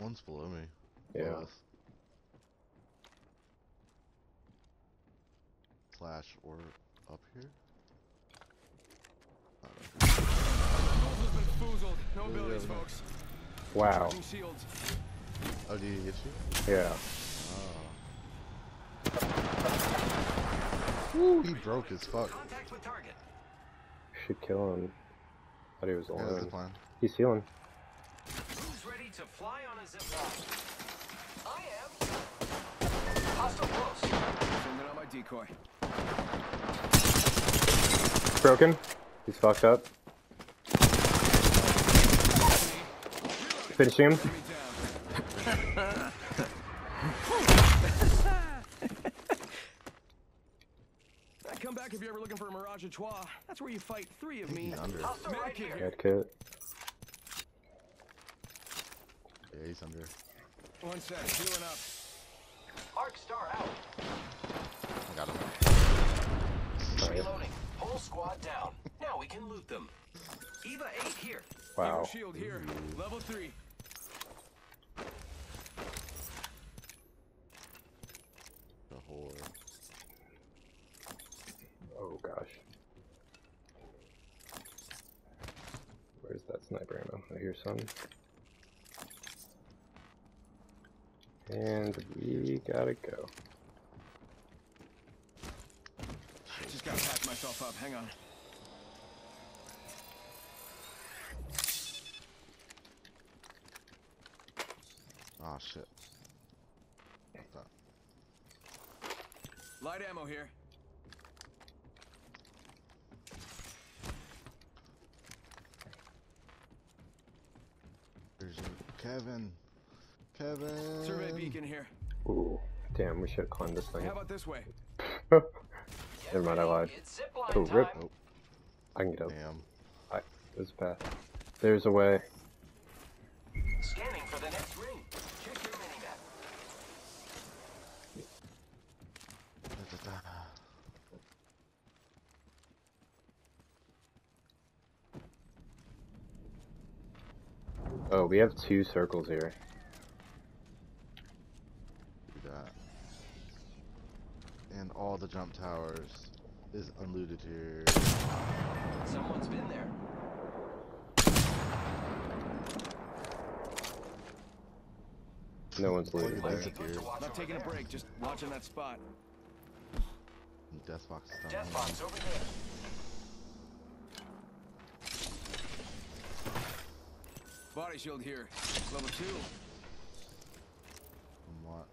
One's below me. Yeah. Both. Slash or up here. Not up here. Goals has been foozled. No abilities, folks. Wow. Oh, did he get you? Yeah. Oh. He broke as fuck. Should kill him. Thought he was Yeah, alone. plan. He's healing. Who's ready to fly on a zip line? I am. Hostile close. Sending out my decoy. Broken. He's fucked up. Finishing him. I come back if you're ever looking for a Mirage à Trois. That's where you fight three of me. He's under. Hostile right Medkit here. here. Kit. Yeah, he's under. One sec, healing up. Arc star out. I got him. Nice. Reloading. Whole squad down. Now we can loot them. Eva 8 here. Wow. Evo shield here. Level three. The whore. Oh gosh. Where's that sniper ammo? I hear some. And we gotta go. Just gotta pack myself up. Hang on. Ah, shit. What the- Light ammo here. There's. Kevin. Kevin. Survey beacon here. Ooh. Damn, we should have climbed this thing. How about this way? Never mind, I lied. It's zip line Oh, rip. Oh, I can get up. damn. There's a path. There's a way. Scanning for the next ring. Check your minimap. Oh, we have two circles here. Do that. And all the jump towers is unlooted here. Someone's been there. No one's Look looted there. here. Not taking a break, just watching that spot. Death box is down Death here. box over there. Body shield here. Level two. And watch.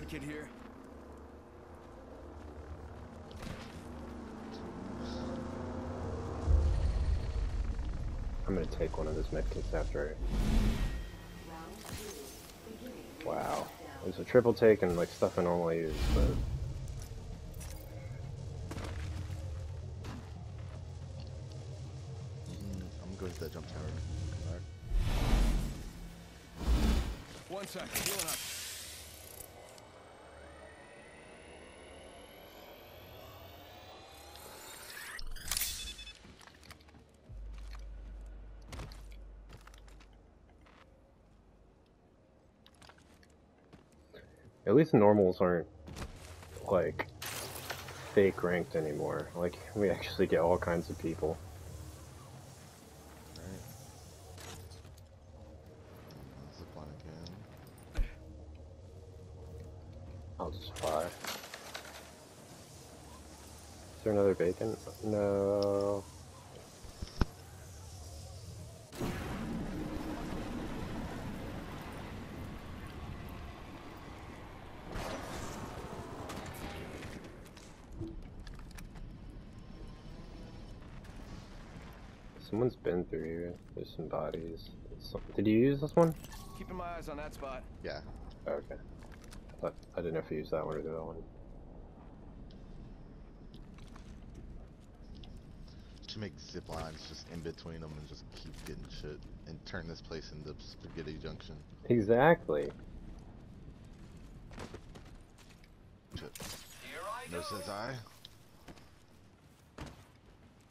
Medkit here. I'm gonna take one of those medkits after. I... Wow. There's a triple take and like stuff I normally use, but at least normals aren't like fake ranked anymore. Like we actually get all kinds of people. Right. Zip line again. I'll just fly. Is there another bacon? No. Someone's been through here. There's some bodies. Some- Did you use this one? Keeping my eyes on that spot. Yeah. Oh, okay. I, thought, I didn't know if you used that one or the other one. To make zip lines just in between them and just keep getting shit and turn this place into spaghetti junction. Exactly. Shit. Here I go. No says I.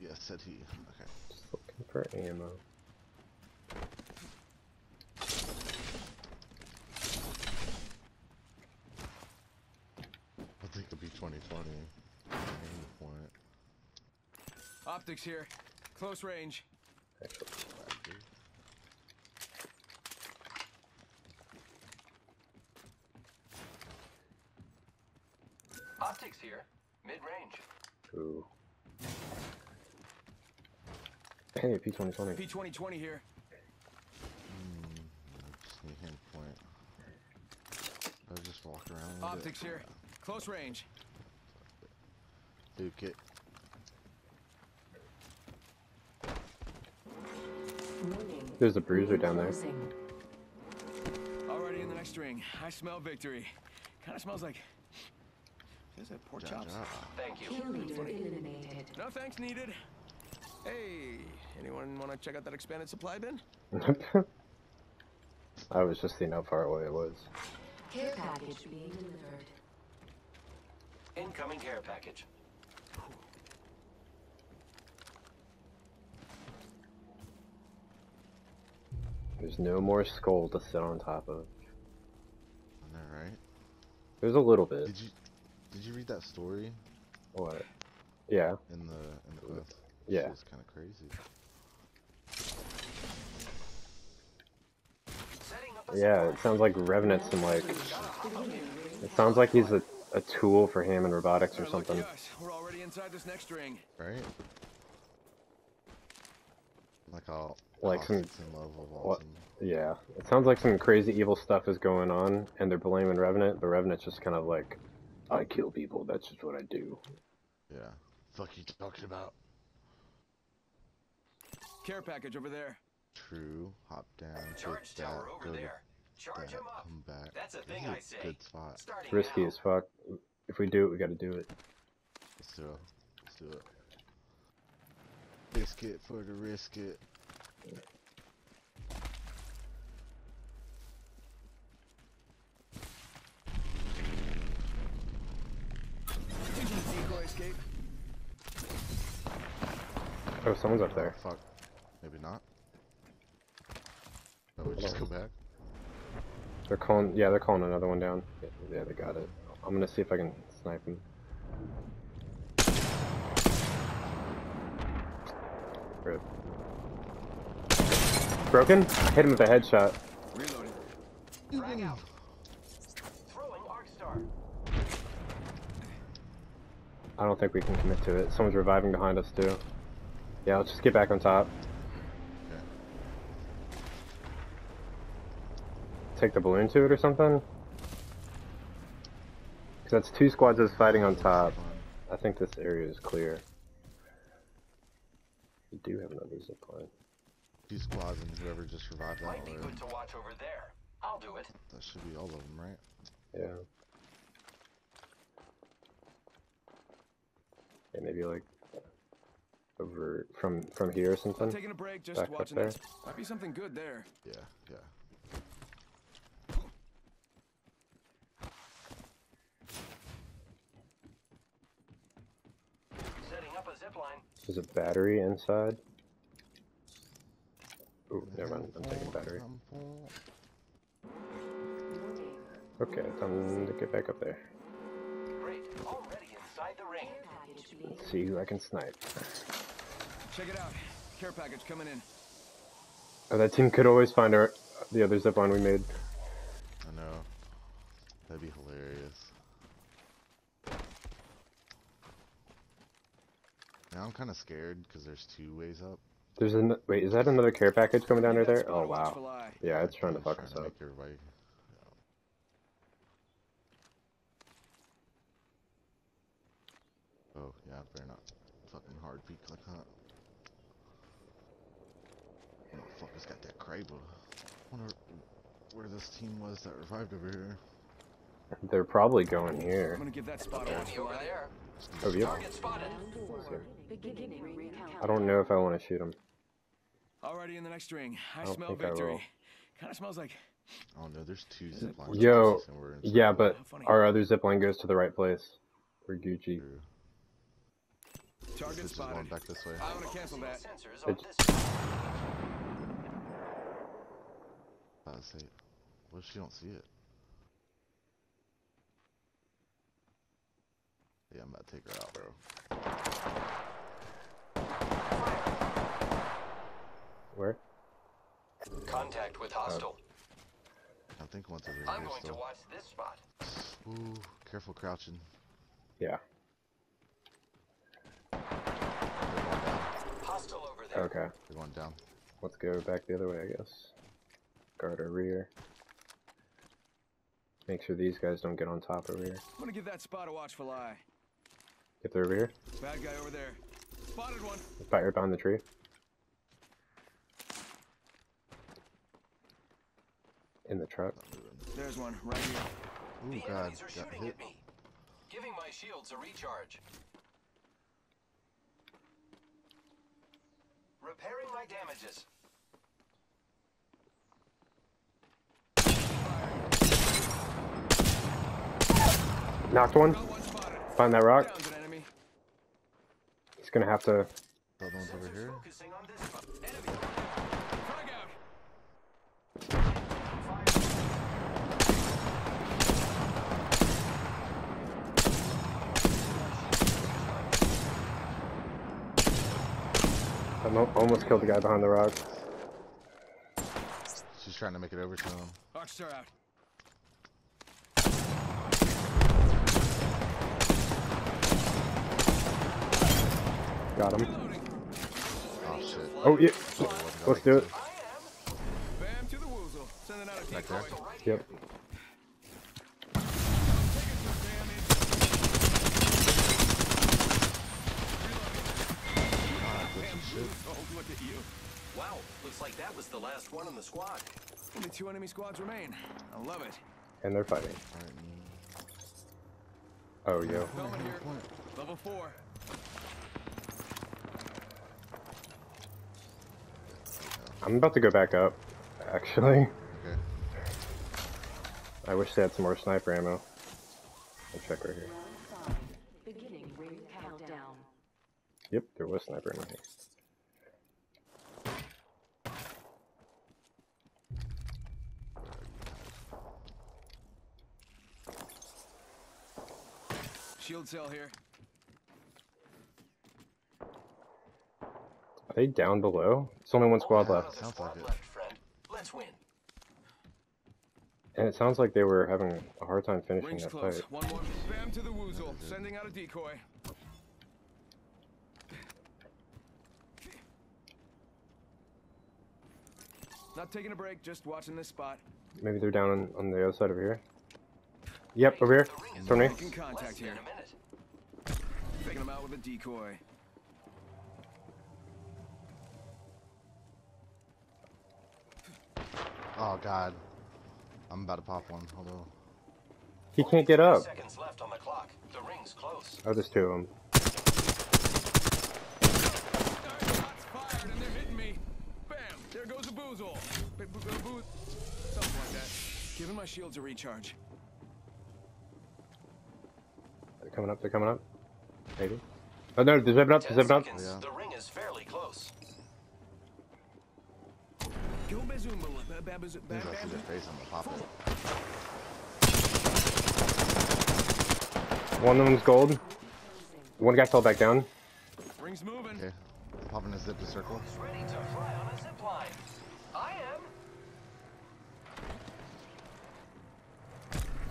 Yes. said he. Okay. Just looking for ammo. I think it'll be 2020. Optics here. Close range. Actually, Optics here. Mid-range. ooh. Hey, P2020. P2020 here. Hmm. Just point. I'll just walk around with Optics it. here. Close range. Duke it. There's a bruiser down there. Already in the next ring. I smell victory. Kind of smells like. Is it pork chops? Thank you. Kill leader eliminated. No thanks needed. Hey, anyone want to check out that expanded supply bin? I was just seeing how far away it was. Care package being delivered. Incoming care package. There's no more skull to sit on top of. I know, right? There's a little bit. Did you did you read that story What? Yeah. in the in the clip? Yeah. It's kind of crazy. Setting up a Yeah, it sounds like Revenant's some like. It sounds like he's a, a tool for Hammond Robotics or something. We're already inside this next ring. Right? Like all Like some- Austin in what- Yeah, it sounds like some crazy evil stuff is going on, and they're blaming Revenant, but Revenant's just kind of like, I kill people. That's just what I do. Yeah. Fuck you talking about? Care package over there. True. Hop down. Charge take tower that, over there. Charge that, him up. Come back. That's a This thing I say. Good spot. Starting It's risky now. as fuck. If we do it, we gotta do it. Let's do it. Let's do it. Biscuit for the risk it. Decoy. Oh, someone's up there. Oh, fuck. Maybe not. No, we just go back. They're calling. Yeah, they're calling another one down. Yeah, they got it. I'm gonna see if I can snipe him. Rip. Broken? I hit him with a headshot. Reloading. Out. Throwing. I don't think we can commit to it. Someone's reviving behind us too. Yeah, let's just get back on top. Take the balloon to it or something. 'Cause that's two squads that's fighting on top. I think this area is clear. We do have another zip line. Two squads and whoever just revived that Might be good to watch over there. I'll do it. That should be all of them, right? Yeah. Yeah, maybe like over from from here or something. Taking a break, just Back watching there. that. Might be something good there. Yeah, yeah. Setting up a zip line. There's a battery inside. Ooh, never mind. I'm taking battery. Okay, time to get back up there. Great. Already inside the ring. Care package being Let's see who I can snipe. Check it out. Care package coming in. Oh, that team could always find our the other zip line we made. I know. That'd be hilarious. Now I'm kind of scared because there's two ways up. There's an wait. Is that another care package coming down right That there? Oh wow. watchful. Yeah, it's trying to It's fuck us up. make everybody. Oh yeah, better not fucking hard peek like that. Motherfucker's got that Kraber. Wonder where this team was that revived over here. They're probably going here. I'm here. gonna give that spot a Enemy over there. Oh, yep. Target spotted. round four. here. Beginning ring countdown. I don't know if I want to shoot him. Already in the next ring. I, don't smell think I victory. will. Kind of smells like. Oh no, there's two zip lines. Yo, and we're in Yeah, but funny. our other zip line goes to the right place. For Gucci. True. Target This is going spotted. back this way. I want to cancel that. Sensors on It's- this. I uh, say, what if she don't see it? I'm about to take her out, bro. Where? Contact with hostile. I think one's over I'm here going to still. watch this spot. Ooh, careful crouching. Yeah. They're going down. Hostile over there. Okay. They're going down. Let's go back the other way, I guess. Guard our rear. Make sure these guys don't get on top over here. I'm gonna give that spot a watchful eye. Get they're over here. Bad guy over there. Spotted one. Right right behind the tree. In the truck. Not. There's one right here. Ooh, The God, enemies are got shooting hit. at me. Giving my shields a recharge. Repairing my damages. Knocked one. Got. Find that rock. Spot. Enemy. Frag out. I mo- almost killed the guy behind the rock. She's trying to make it over to him. Arcstar out. Got him. Oh shit. Oh yeah. Sorry, Let's do it. Bam to the woozle. Out a Back decoy. there. Yep. Take it to damage. Ah, glitchy shit. Oh, look at you. Wow, looks like that was the last one in the squad. Only two enemy squads remain. I love it. And they're fighting. Oh yo. Level four. I'm about to go back up. Actually, Okay. I wish they had some more sniper ammo. I'll check right here. Beginning ring countdown. Yep, there was sniper ammo here. Shield cell here. Are they down below? It's only one squad left. Sounds like it. Let's win. And it sounds like they were having a hard time finishing Rings that close. fight. One one. Bam to the woozle. Sending out a decoy. Not taking a break, just watching this spot. Maybe they're down on, on the other side over here. Yep, over here. The ring is Tony. Making Less contact than here. a minute. Taking him out with a decoy. Oh god. I'm about to pop one. Hold on. He can't get up. Seconds left on the clock. The ring's close. Oh, there's two of them. Shots fired and they're. Bam! There goes a boozle. B- b- b- boo- Something like that. Giving my shields a recharge. They're coming up. They're coming up. Maybe. Oh no, they're zipping up. They're zipping up. seconds. Yeah. The ring is fairly close. Go Bazoombala. Ba- ba- bazoo- As ba- soon as I see ba- their face, I'm pop it. One of them's gold. One guy fell back down. Rings moving. Okay. Popping a zip to circle. Who's ready to fly on a zip line? I am.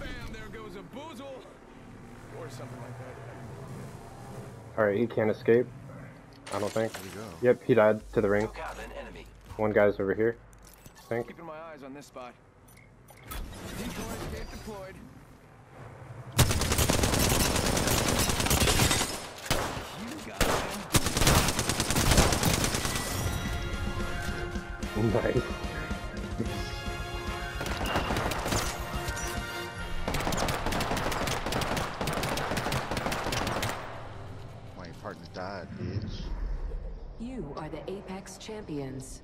Bam! There goes a boozle. Or something like that. All right, he can't escape. I don't think. Go. Yep, he died to the ring. Took out an enemy. One guy's over here. I think. Keeping my eyes on this spot. Decoy escape deployed. You got him. Nice. My partner died, bitch. You are the Apex champions.